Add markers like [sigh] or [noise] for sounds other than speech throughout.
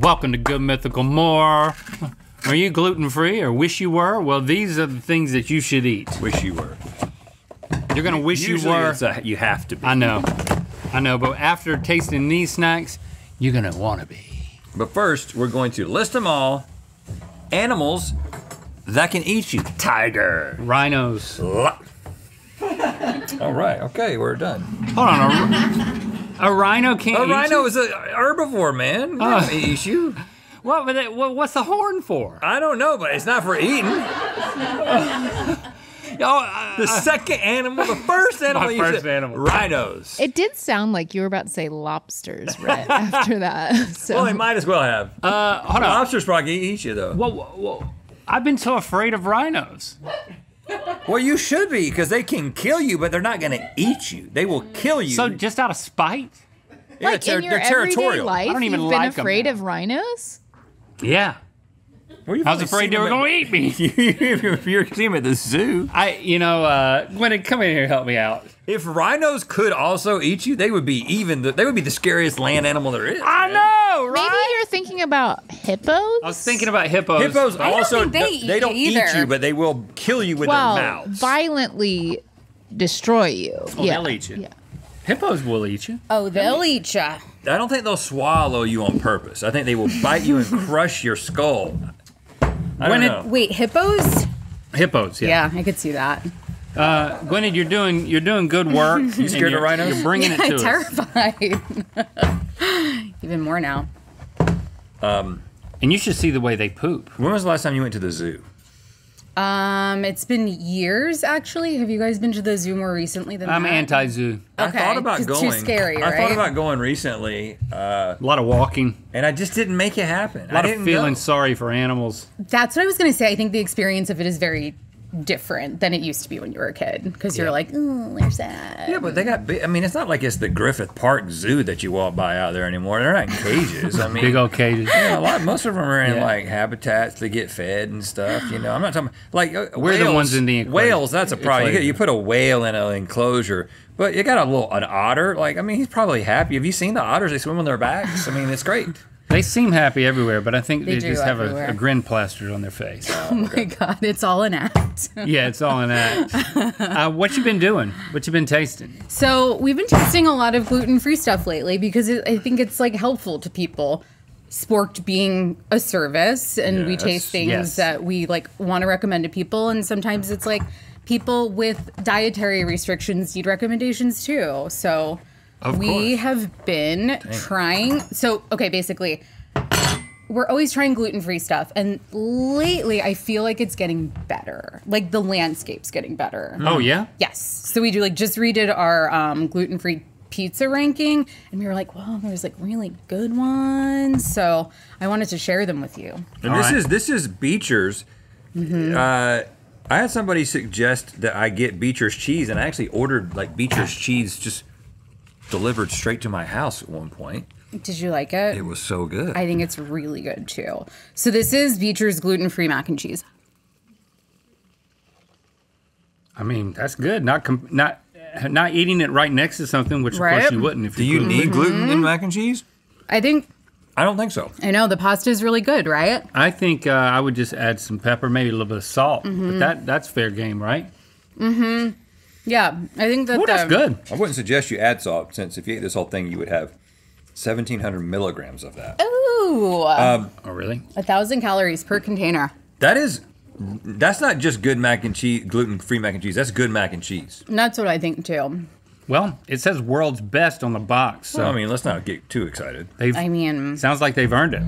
Welcome to Good Mythical More. Are you gluten free or wish you were? Well, these are the things that you should eat. Wish you were. You're gonna wish Usually you were. it's a- you have to be. I know, I know, but after tasting these snacks, you're gonna wanna be. But first, we're going to list them all. Animals that can eat you. Tiger. Rhinos. All right. Okay, we're done. Hold on, a, a rhino can't A eat rhino you? is a herbivore, man. They Oh. eat you. What, but it- what? What's the horn for? I don't know, but it's not for eating. [laughs] Oh, uh, The second animal, the first [laughs] animal. you first said- animal. Rhinos. It did sound like you were about to say lobsters, Rhett, [laughs] after that. So well, they might as well have. uh, hold on. Lobsters probably eat you though. Whoa, whoa, whoa. I've been so afraid of rhinos. Well, you should be because they can kill you, but they're not going to eat you. They will kill you. So just out of spite? yeah, like ter- in your they're everyday territorial. life, I don't even you've been afraid now. of rhinos? Yeah. Well, you've I was afraid they were going to eat me. at- [laughs] if you're seeing them at the zoo. I, you know, uh, Gwen, come in here, help me out. If rhinos could also eat you, they would be even. The, they would be the scariest land animal there is. I man. know, right? Maybe you're thinking about hippos? I was thinking about hippos. Hippos but- don't also think they don't- eat they don't you eat you, but they will kill you with well, their mouths. violently destroy you. Oh, they'll eat you. Yeah. Hippos will eat you. Oh, they'll eat ya. I don't think they'll swallow you on purpose. I think they will bite you and [laughs] crush your skull. I When don't it- Wait, hippos? Hippos, yeah. Yeah, I could see that. Uh, Gwyneth, you're doing you're doing good [laughs] work. you scared of rhinos? You're bringing it I'm to us. terrified. [laughs] Even more now. And you should see the way they poop. When was the last time you went to the zoo? Um, it's been years actually. Have you guys been to the zoo more recently than I'm that? anti-zoo. I Okay, thought about 'cause too going. scary, I thought about going recently, uh, A lot of walking. and I just didn't make it happen. A lot I of didn't feeling go. sorry for animals. That's what I was gonna say. I think the experience of it is very different than it used to be when you were a kid because you're like, oh, they're sad. Yeah, but they got big. I mean, it's not like it's the Griffith Park Zoo that you walk by out there anymore. They're not in cages. I [laughs] mean, Big old cages. Yeah, a lot. Most of them are in Yeah. like habitats to get fed and stuff. You know, I'm not talking like uh, We're the ones in the equation- whales. That's a problem. You, get- you put a whale in an enclosure, but you got a little an otter. Like, I mean, he's probably happy. Have you seen the otters? They swim on their backs. I mean, it's great. They seem happy everywhere, but I think they, They just have a, a grin plastered on their face. [laughs] Oh my god, it's all an act. [laughs] yeah, it's all in act. Uh, what you been doing? What you been tasting? So we've been tasting a lot of gluten-free stuff lately because it, I think it's like helpful to people. Sporked being a service, and we taste things yes. that we like want to recommend to people, and sometimes it's like people with dietary restrictions need recommendations too. So Of we course. have been trying. So okay, basically, we're always trying gluten-free stuff, and lately I feel like it's getting better. Like the landscape's getting better. Oh yeah. Yes. So we do like just redid our um, gluten free pizza ranking, and we were like, well, there's like really good ones. So I wanted to share them with you. And All this right. is this is Beecher's. Uh, I had somebody suggest that I get Beecher's cheese, and I actually ordered like Beecher's cheese just delivered straight to my house at one point. Did you like it? It was so good. I think it's really good too. So this is Beecher's gluten free mac and cheese. I mean, that's good. Not com- not not eating it right next to something, which of course you wouldn't if Do you you couldn't need live- gluten in mac and cheese? I think I don't think so. I know the pasta is really good, right? I think uh, I would just add some pepper, maybe a little bit of salt. But mm-hmm. that that's fair game, right? Mm-hmm. Yeah, I think that Oh, that's the- good. I wouldn't suggest you add salt, since if you ate this whole thing, you would have 1,700 milligrams of that. Ooh, um, Oh, really? a thousand calories per container. That is, that's not just good mac and cheese, gluten-free mac and cheese. That's good mac and cheese. And that's what I think too. Well, it says world's best on the box, so I mean, let's not get too excited. they've I mean, sounds like they've earned it.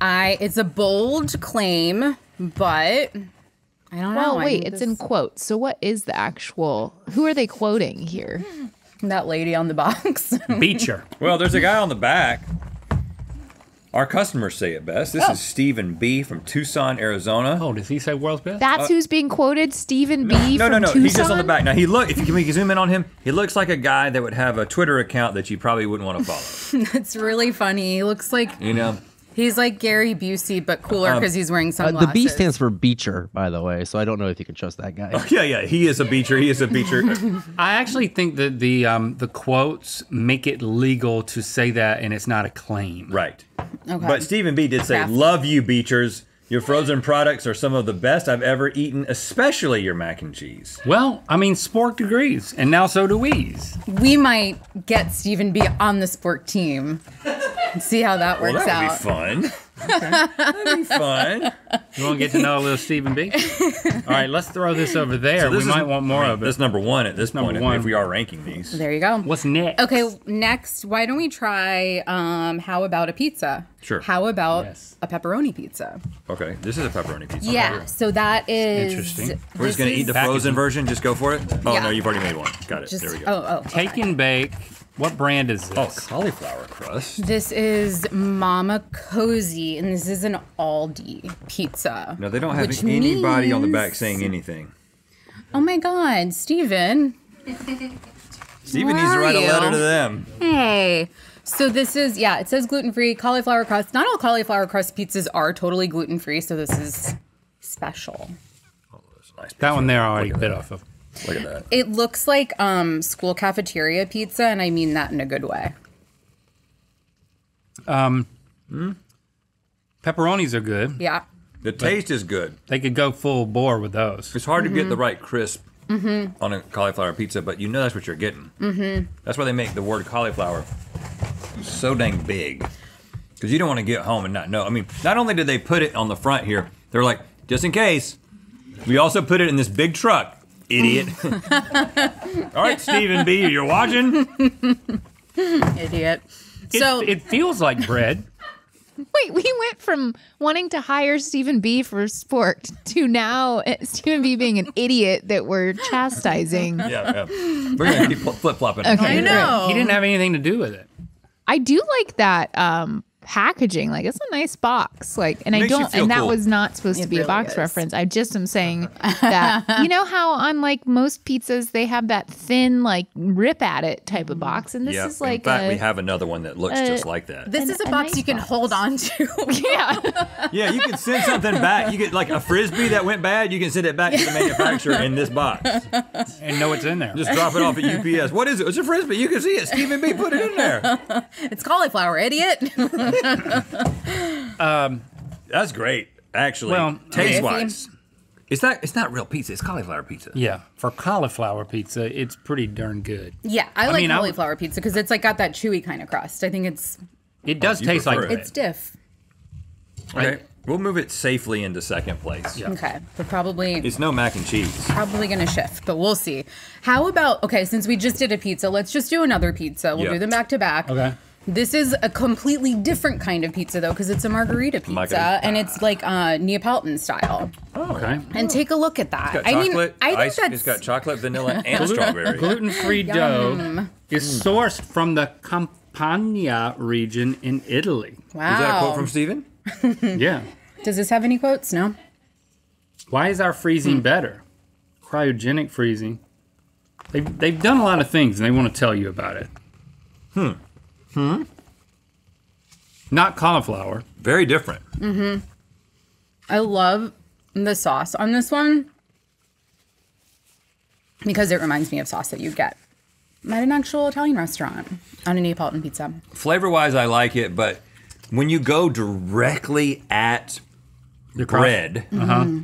I it's a bold claim, but I don't know. Well, I wait, think it's in quotes. So what is the actual? Who are they quoting here? that lady on the box. [laughs] Beecher. Well, there's a guy on the back. Our customers say it best. This oh. is Stephen B. from Tucson, Arizona. Oh, does he say world's best? That's uh, who's being quoted. Stephen B. no, from no, no. Tucson. He's just on the back. Now he look. If you can we can zoom in on him, he looks like a guy that would have a Twitter account that you probably wouldn't want to follow. [laughs] That's really funny. He looks like You know, He's like Gary Busey, but cooler because he's wearing Uh, sunglasses. the B stands for Beecher, by the way, so I don't know if you can trust that guy. Yeah, yeah. He is a Beecher. He is a Beecher. [laughs] I actually think that the um, the quotes make it legal to say that, and it's not a claim. right. Okay. But Stephen B did say, Crafty. "Love you, Beecher's. Your frozen products are some of the best I've ever eaten, especially your mac and cheese." Well, I mean, Sporked agrees, and now so do we's. we might get Stephen B on the Sporked team. [laughs] See how that Well, works that would out. be fun. [laughs] That'd be fun. You want to get to know a little Stephen B? All right, let's throw this over there. So we is- might want more I mean, of it. That's number one at this Number if- one. If we are ranking these, There you go. What's next? Okay, next, why don't we try um how about a pizza? Sure. How about Yes. a pepperoni pizza? okay, this is a pepperoni pizza. Yeah, so that is Interesting. We're just gonna eat the is- frozen version. Just go for it. Oh Yeah. no, you've already made one. Got it. just there we go. oh oh okay. Take and bake. What brand is this? Oh, cauliflower crust. This is Mama Cozzi, and this is an Aldi pizza. No, they don't have which anybody on the back saying anything. Oh my God, Steven. Steven needs to write a letter to them. Hey. So this is yeah, it says gluten free cauliflower crust. Not all cauliflower crust pizzas are totally gluten free, so this is special. Oh, that's a nice that one there I already bit off of. Look at that. It looks like um school cafeteria pizza, and I mean that in a good way. Pepperonis are good. Yeah. The taste is good. They could go full bore with those. It's hard to get the Mm-hmm. right crisp on a cauliflower pizza, but you know that's what you're getting. Mm-hmm. That's why they make the word cauliflower so dang big. Because you don't want to get home and not know. I mean, not only did they put it on the front here, they're like, just in case, we also put it in this big truck. Idiot. [laughs] [laughs] All right, Stephen B., you're watching. [laughs] Idiot. It, So it feels like bread. Wait, we went from wanting to hire Stephen B for Sporked to now uh, Stephen B being an idiot that we're chastising. Yeah, yeah. We're going to keep flip flopping. Okay. I know. He didn't have anything to do with it. I do like that um packaging. Like it's a nice box. Like and I don't feel and that cool. was not supposed It to be really a box is. reference. I just am saying that you know how on like most pizzas they have that thin like rip at it type of box and this Yeah, is like in fact, a, we have another one that looks uh, just like that. This An- is a a box nice you can box. hold on to. [laughs] yeah. [laughs] Yeah, you can send something back. You get like a frisbee that went bad. You can send it back to the manufacturer in this box. And know what's in there. Just drop it off at UPS. What is it? It's a frisbee. You can see it. Stephen B. Put it in there. it's cauliflower, idiot. um, That's great, actually. Well, taste wise, it's not. It's not real pizza. It's cauliflower pizza. yeah, for cauliflower pizza, it's pretty darn good. yeah, I like mean, I would- cauliflower pizza because it's like got that chewy kind of crust. I think it's It does you taste like it. it's diff. Okay, we'll move it safely into second place. Yeah. Okay, we're probably It's no mac and cheese. probably gonna shift, but we'll see. How about okay? Since we just did a pizza, let's just do another pizza. We'll Yeah. do them back to back. Okay. This is a completely different kind of pizza though, because it's a margarita pizza Margarita. and it's like uh, Neapolitan style. Okay. And take a look at that. It's got I mean. I think ice, that's it's got chocolate, vanilla, [laughs] and strawberry. Gluten-free dough is sourced from the Campania region in Italy. wow. Is that a quote from Steven? [laughs] Yeah. Does this have any quotes? No. Why is our freezing better? Cryogenic freezing. They've, they've done a lot of things and they want to tell you about it. Hmm. Hmm. Not cauliflower. Very different. Mm hmm. I love the sauce on this one because it reminds me of sauce that you get at an actual Italian restaurant on a Neapolitan pizza. Flavor wise, I like it, but when you go directly at The cry- bread mm-hmm. Uh-huh.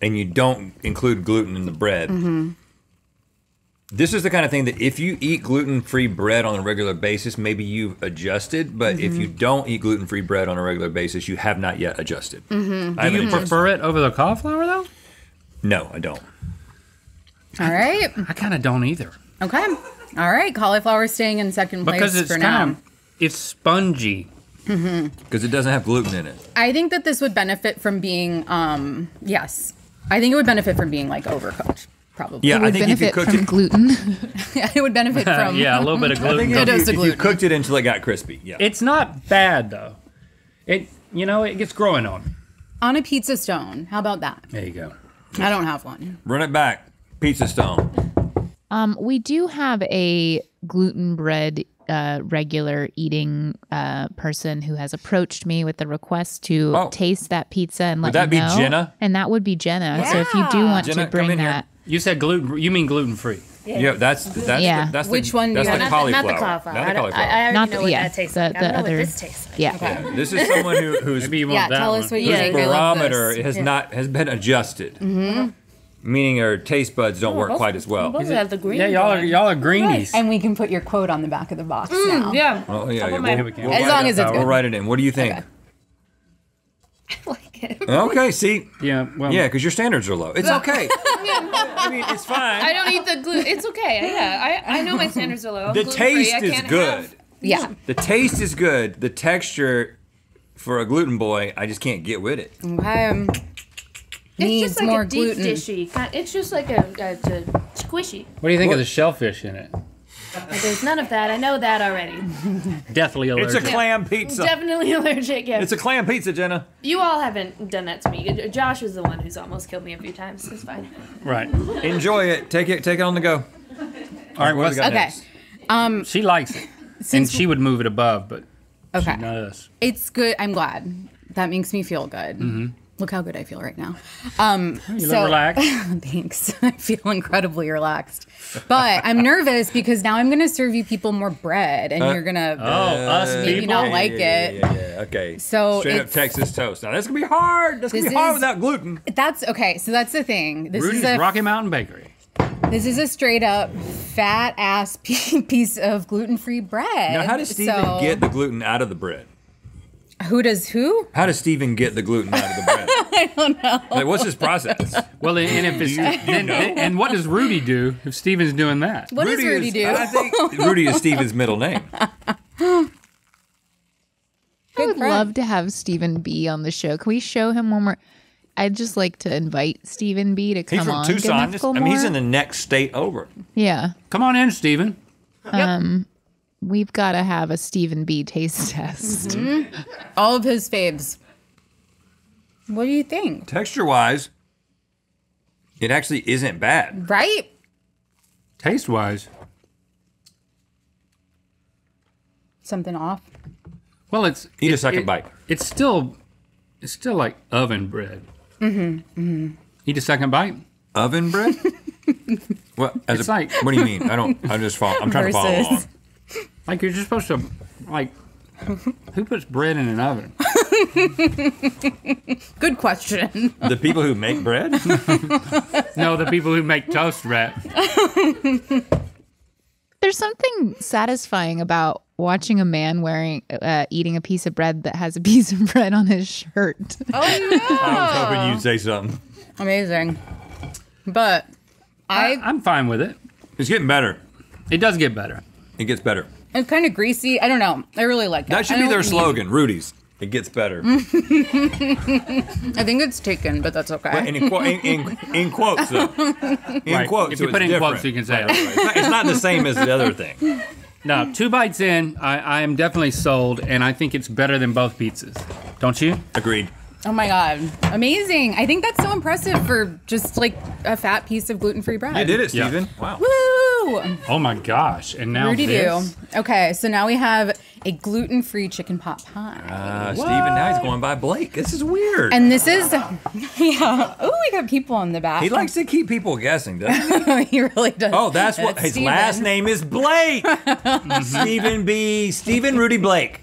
and you don't include gluten in the bread, mm-hmm. this is the kind of thing that if you eat gluten free bread on a regular basis, maybe you've adjusted. But if you mm-hmm. don't eat gluten free bread on a regular basis, you have not yet adjusted. I Do haven't you adjusted. prefer it over the cauliflower though? No, I don't. All right. I kind of don't either. Okay. All right. Cauliflower staying in second place Because it's for now. kind of it's spongy. Because it doesn't have gluten in it. I think that this would benefit from being, um, yes, I think it would benefit from being like overcooked, probably. Yeah, It I would think if you benefit cooked from it, gluten. [laughs] it would benefit [laughs] from. yeah, a little bit of [laughs] I think gluten. if, dose you, of if you gluten. cooked it until it got crispy, yeah. It's not bad though. It you know it gets growing on me. On a pizza stone. How about that? There you go. I don't have one. Run it back, pizza stone. Um, we do have a gluten bread uh, regular eating uh, person who has approached me with the request to Oh. taste that pizza and let Would that me be know. Jenna? And that would be Jenna. So if you do want Jenna, to come bring in here. that, You said gluten. You mean gluten free? Yeah, that's that's Yeah. the, that's Which the, one That's you the want? Not cauliflower. not the cauliflower. Not the don't- I. I Not know the- what yeah, that tastes the- like. I don't know other- what this tastes like. yeah. This is someone who whose Maybe you want Yeah, that tell one. us what you whose think. Barometer this. has Yeah. not has been adjusted, meaning our taste buds don't work both- quite as well. Both have the green. Yeah, y'all are going. y'all are greenies. And we can put your quote on the back of the box now. Yeah. Oh yeah, yeah. Top of my- We'll, we can. we'll As long it- as it's We'll write it in. What do you think? Okay. [laughs] I like it. Okay, see, yeah, well, yeah, because your standards are low. It's okay. [laughs] I mean, it's fine. I don't eat the gluten. It's okay. Yeah, I, I know my standards are low. I'm the gluten-free. taste is good. have- Yeah. The taste is good. The texture for a gluten boy, I just can't get with it. Okay. um, It's Needs just like more a deep gluten. dishy. It's just like a, a, a squishy. What do you think What? of the shellfish in it? There's none of that. I know that already. [laughs] Deathly It's a clam pizza. Definitely allergic. Yeah. It's a clam pizza, Jenna. you all haven't done that to me. Josh is the one who's almost killed me a few times. It's fine. right. Enjoy it. Take it. Take it on the go. All right. What do What's Okay. next? Um. She likes it, and she would move it above, but okay, not us. it's good. I'm glad. That makes me feel good. Look how good I feel right now. Um, [laughs] You so, look relaxed. [laughs] [laughs] Thanks. I feel incredibly relaxed. But I'm nervous because now I'm going to serve you people more bread and you're going to. Oh, us maybe people. not like yeah, yeah, it. Yeah, yeah, Okay. So straight up Texas toast. Now that's gonna be hard. That's gonna be hard is- without gluten. That's okay. So that's the thing. This Rudi's is a Rocky Mountain Bakery. this is a straight up fat ass piece of gluten free bread. Now, how does Steven So- get the gluten out of the bread? Who does who? How does Steven get the gluten out of the bread? I don't know. Like, what's his process? Well, and if it's then, and what does Rudy do if Steven's doing that? What does Rudy is, do? I think Rudy is Steven's middle name. I would love to have Stephen B on the show. Can we show him one more? I'd just like to invite Stephen B to come He's from on. Tucson. Good I mean, he's in the next state over. yeah. Come on in, Steven. Um, we've got to have a Stephen B taste test. Mm-hmm. All of his faves. What do you think? Texture wise, it actually isn't bad. Right? Taste wise, Something off. well, it's Eat a it- second it- bite. It's still, it's still like oven bread. Mm-hmm. mm-hmm. Eat a second bite. Oven bread? [laughs] what? As It's a, like- what do you mean? I don't. I'm just follow. I'm trying to follow Versus- along. Like you're just supposed to, like, who puts bread in an oven? [laughs] Good question. The people who make bread. [laughs] No, the people who make toast wrap. There's something satisfying about watching a man wearing, uh, eating a piece of bread that has a [laughs] piece of bread on his shirt. Oh no! I was hoping you'd say something. Amazing. But I, I I'm fine with it. It's getting better. It does get better. It gets better. it's kind of greasy. I don't know. I really like it. That should be their what mean. slogan. Rudi's. It gets better. [laughs] I think it's taken, but that's okay. And in, qu- in, in, in quotes, though. In Right. quots, If so you put it's in different. quotes, you can say it. It's not, it's not the same as the other thing. No, two bites in, I, I am definitely sold, and I think it's better than both pizzas. Don't you? Agreed. oh my god, amazing! I think that's so impressive for just like a fat piece of gluten-free bread. You did it, Yeah. Steven. Wow. Woo! Oh my gosh! And now Rudy this. do. Okay, so now we have a gluten-free chicken pot pie. Uh, Steven, now he's going by Blake. This is weird. And this is, [laughs] yeah. Oh, we got people in the back. he likes to keep people guessing, doesn't he? [laughs] he really does. Oh, that's what his Steven. last name is Blake. [laughs] Stephen B. Stephen Rudy Blake.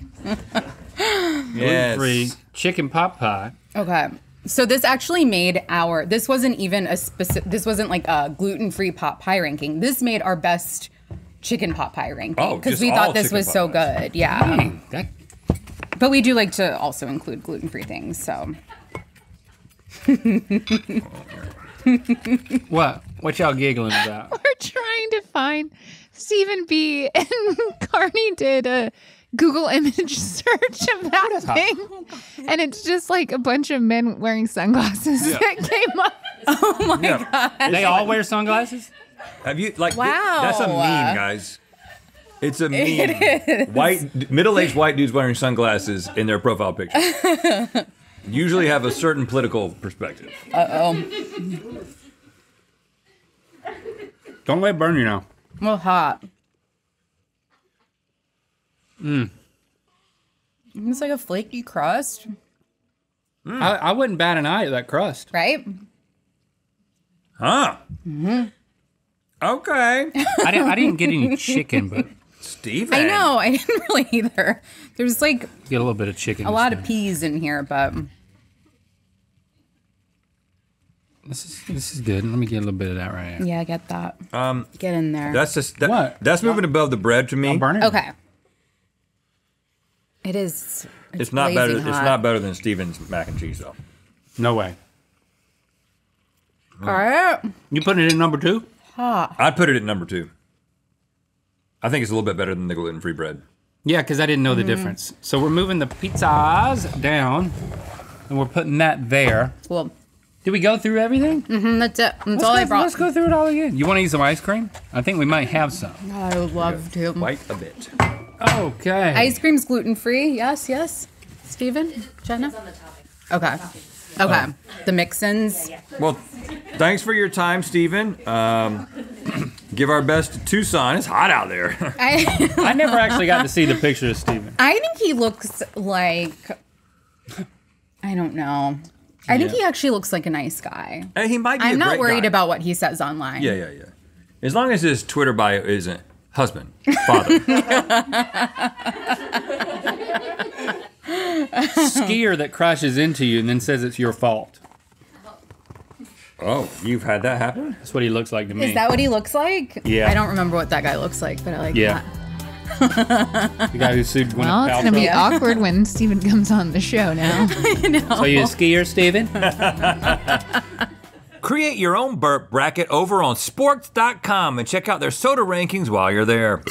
yes. Free chicken pot pie. Okay. So this actually made our. This wasn't even a specific. This wasn't like a gluten-free pot pie ranking. This made our best chicken pot pie ranking Oh, because just we thought this was so pies. good. Yeah. Dang, that But we do like to also include gluten-free things. So [laughs] what? What y'all giggling about? [laughs] We're trying to find Stephen B. And [laughs] Carney did a Google image search of that thing. And it's just like a bunch of men wearing sunglasses that came up. Oh my yeah. They all wear sunglasses. Have you like? Wow. That's a meme, guys. It's a [laughs] meme. White, middle-aged white dudes wearing sunglasses in their profile picture. [laughs] Usually have a certain political perspective. Uh oh. Don't let it burn you now. Well, hot. Mm. Mmm. It's like a flaky crust, I, I wouldn't bat an eye at that crust. right? Huh? Mm-hmm. Okay. [laughs] I didn't. I didn't get any chicken, but Steven. I know. I didn't [laughs] really either. There's like get a little bit of chicken. a lot of peas in here, but This is this is good. Let me get a little bit of that right here. yeah, I get that. Um, get in there. That's just that, What? That's moving above the bread to me. I'll burn it. okay. It is. It's not better. blazing It's hot. not better than Steven's mac and cheese though. No way. All right. You putting it in number two? I'd put it at number two. I think it's a little bit better than the gluten-free bread. Yeah, because I didn't know the difference. So we're moving the pizzas down, and we're putting that there. Well, Did we go through everything? Mm hmm, That's it. That's Let's, all go, I brought. let's go through it all again. You want to eat some ice cream? I think we might have some. I would love to. Quite a bit. Okay. Ice cream's gluten free. Yes, yes. Steven? Jenna? Okay. Okay. The mix-ins. Well, thanks for your time, Steven. Um, [clears throat] give our best to Tucson. It's hot out there. [laughs] I I never actually got to see the [laughs] picture of Steven. I think he looks like I don't know. I think Yeah. he actually looks like a nice guy. Hey, he might be a I'm not great worried guy. about what he says online. Yeah, yeah, yeah. As long as his Twitter bio isn't husband, father. [laughs] Skier that crashes into you and then says it's your fault. oh, you've had that happen? That's what he looks like to me. Is that what he looks like? Yeah. I don't remember what that guy looks like, but I like Yeah. that. the guy who sued Gwyneth Well, it's gonna Paltrow? be awkward when Steven comes on the show now. [laughs] So you a skier, Steven? [laughs] Create your own burp bracket over on sporked.com and check out their soda rankings while you're there.